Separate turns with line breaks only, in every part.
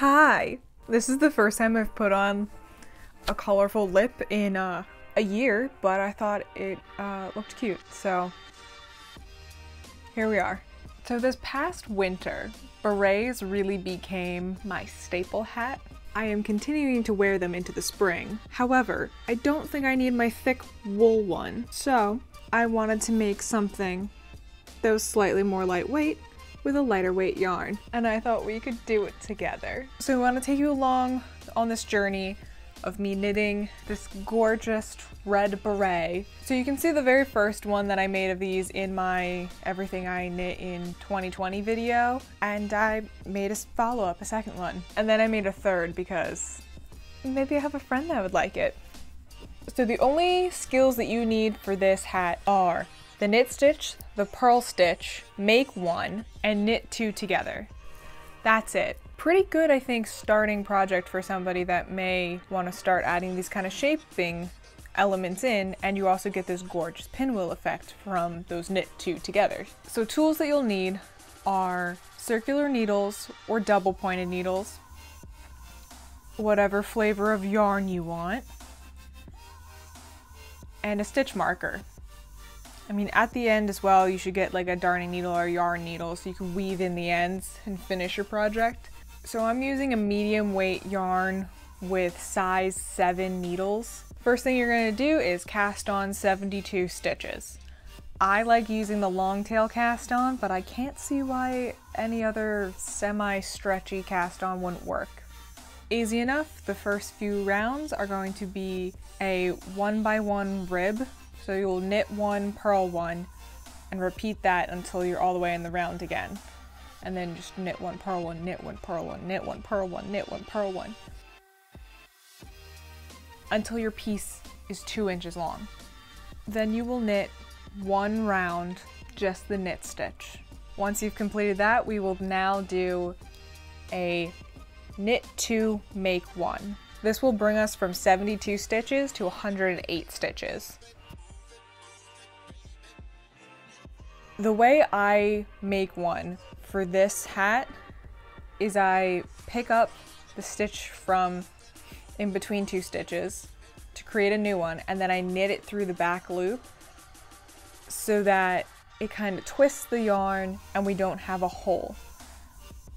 Hi! This is the first time I've put on a colorful lip in uh, a year, but I thought it uh, looked cute, so here we are. So this past winter, berets really became my staple hat. I am continuing to wear them into the spring. However, I don't think I need my thick wool one, so I wanted to make something that was slightly more lightweight with a lighter weight yarn. And I thought we could do it together. So we want to take you along on this journey of me knitting this gorgeous red beret. So you can see the very first one that I made of these in my Everything I Knit in 2020 video, and I made a follow-up, a second one. And then I made a third because maybe I have a friend that would like it. So the only skills that you need for this hat are the knit stitch, the purl stitch, make one, and knit two together. That's it. Pretty good, I think, starting project for somebody that may want to start adding these kind of shaping elements in, and you also get this gorgeous pinwheel effect from those knit two together. So tools that you'll need are circular needles or double pointed needles, whatever flavor of yarn you want, and a stitch marker. I mean, at the end as well, you should get like a darning needle or yarn needle so you can weave in the ends and finish your project. So I'm using a medium weight yarn with size 7 needles. First thing you're going to do is cast on 72 stitches. I like using the long tail cast on, but I can't see why any other semi-stretchy cast on wouldn't work. Easy enough, the first few rounds are going to be a one by one rib so you'll knit one, purl one, and repeat that until you're all the way in the round again. And then just knit one, purl one, knit one, purl one, knit one, purl one, knit one, purl one. Until your piece is two inches long. Then you will knit one round, just the knit stitch. Once you've completed that, we will now do a knit two, make one. This will bring us from 72 stitches to 108 stitches. The way I make one for this hat is I pick up the stitch from in between two stitches to create a new one and then I knit it through the back loop so that it kind of twists the yarn and we don't have a hole.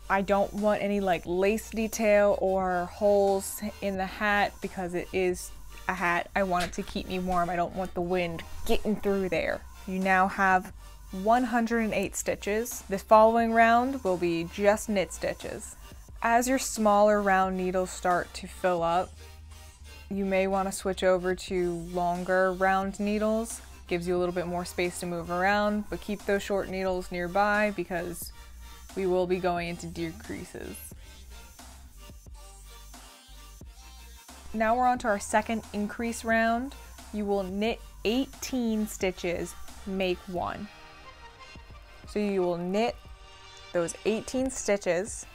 I don't want any like lace detail or holes in the hat because it is a hat. I want it to keep me warm. I don't want the wind getting through there. You now have 108 stitches. The following round will be just knit stitches. As your smaller round needles start to fill up, you may want to switch over to longer round needles. Gives you a little bit more space to move around, but keep those short needles nearby because we will be going into decreases. Now we're on to our second increase round. You will knit 18 stitches, make one. So you will knit those 18 stitches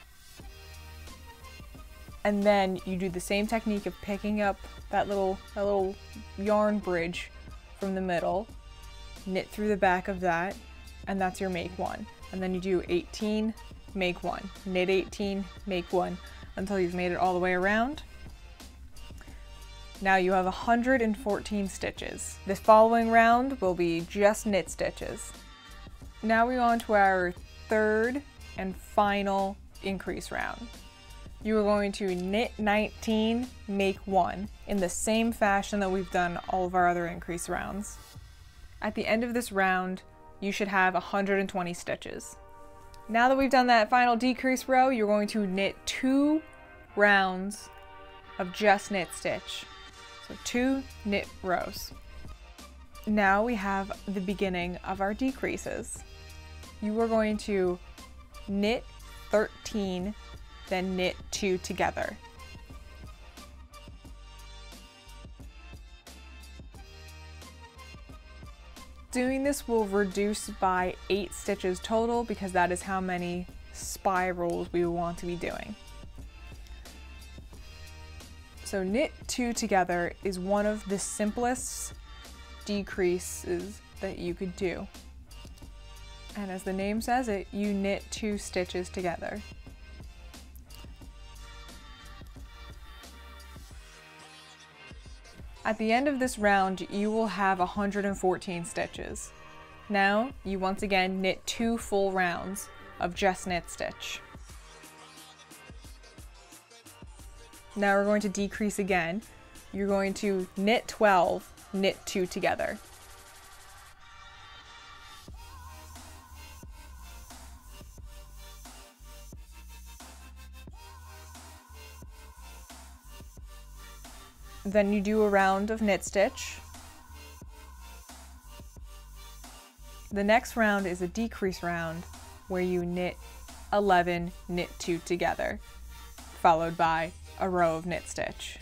and then you do the same technique of picking up that little, that little yarn bridge from the middle, knit through the back of that, and that's your make one. And then you do 18, make one, knit 18, make one, until you've made it all the way around. Now you have 114 stitches. This following round will be just knit stitches. Now we go on to our third and final increase round. You are going to knit 19, make one, in the same fashion that we've done all of our other increase rounds. At the end of this round, you should have 120 stitches. Now that we've done that final decrease row, you're going to knit two rounds of just knit stitch. So two knit rows. Now we have the beginning of our decreases you are going to knit 13, then knit two together. Doing this will reduce by eight stitches total because that is how many spirals we want to be doing. So knit two together is one of the simplest decreases that you could do and as the name says it, you knit two stitches together. At the end of this round, you will have 114 stitches. Now, you once again knit two full rounds of just knit stitch. Now we're going to decrease again. You're going to knit 12, knit two together. Then you do a round of knit stitch. The next round is a decrease round where you knit 11, knit 2 together, followed by a row of knit stitch.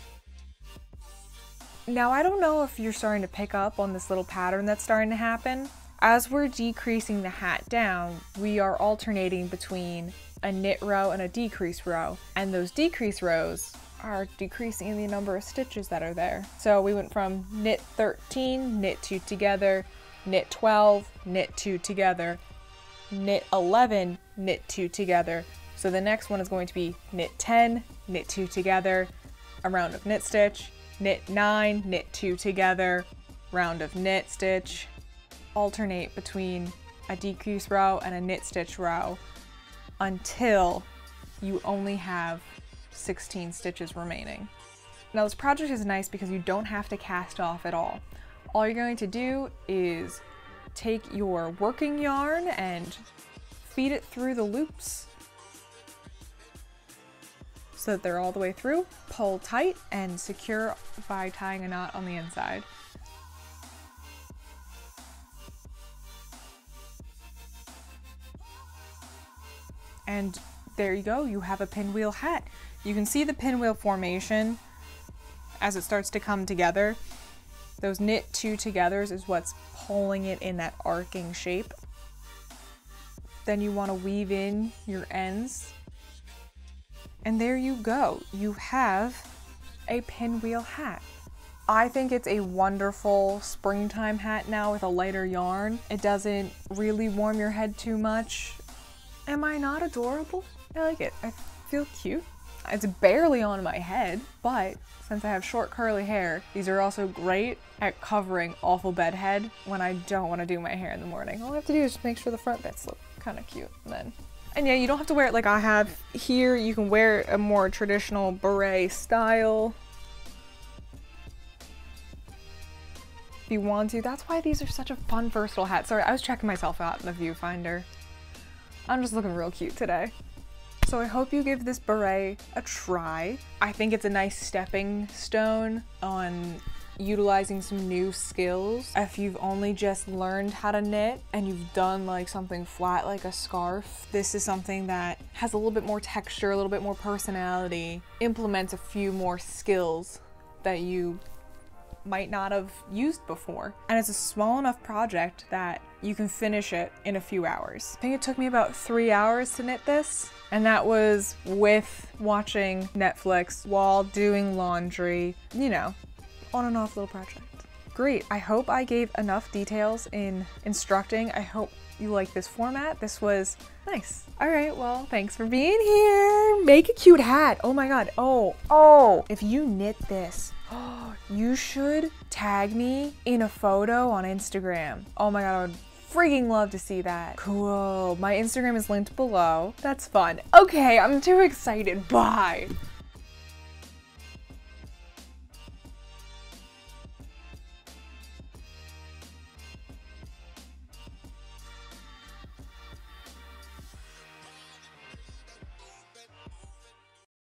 Now I don't know if you're starting to pick up on this little pattern that's starting to happen. As we're decreasing the hat down, we are alternating between a knit row and a decrease row, and those decrease rows are decreasing the number of stitches that are there. So we went from knit 13, knit 2 together, knit 12, knit 2 together, knit 11, knit 2 together. So the next one is going to be knit 10, knit 2 together, a round of knit stitch, knit 9, knit 2 together, round of knit stitch, alternate between a decrease row and a knit stitch row until you only have 16 stitches remaining. Now this project is nice because you don't have to cast off at all. All you're going to do is take your working yarn and feed it through the loops so that they're all the way through, pull tight and secure by tying a knot on the inside. And there you go, you have a pinwheel hat. You can see the pinwheel formation as it starts to come together. Those knit two togethers is what's pulling it in that arcing shape. Then you want to weave in your ends. And there you go. You have a pinwheel hat. I think it's a wonderful springtime hat now with a lighter yarn. It doesn't really warm your head too much. Am I not adorable? I like it. I feel cute. It's barely on my head, but since I have short curly hair, these are also great at covering awful bedhead when I don't want to do my hair in the morning. All I have to do is just make sure the front bits look kind of cute and then. And yeah, you don't have to wear it like I have here. You can wear a more traditional beret style. If you want to. That's why these are such a fun versatile hat. Sorry, I was checking myself out in the viewfinder. I'm just looking real cute today. So I hope you give this beret a try. I think it's a nice stepping stone on utilizing some new skills. If you've only just learned how to knit and you've done like something flat like a scarf, this is something that has a little bit more texture, a little bit more personality, implements a few more skills that you might not have used before. And it's a small enough project that you can finish it in a few hours. I think it took me about three hours to knit this, and that was with watching Netflix while doing laundry, you know, on and off little project. Great, I hope I gave enough details in instructing. I hope you like this format. This was nice. All right, well, thanks for being here. Make a cute hat. Oh my God. Oh, oh, if you knit this, you should tag me in a photo on Instagram. Oh my God, I would freaking love to see that. Cool. My Instagram is linked below. That's fun. Okay, I'm too excited. Bye.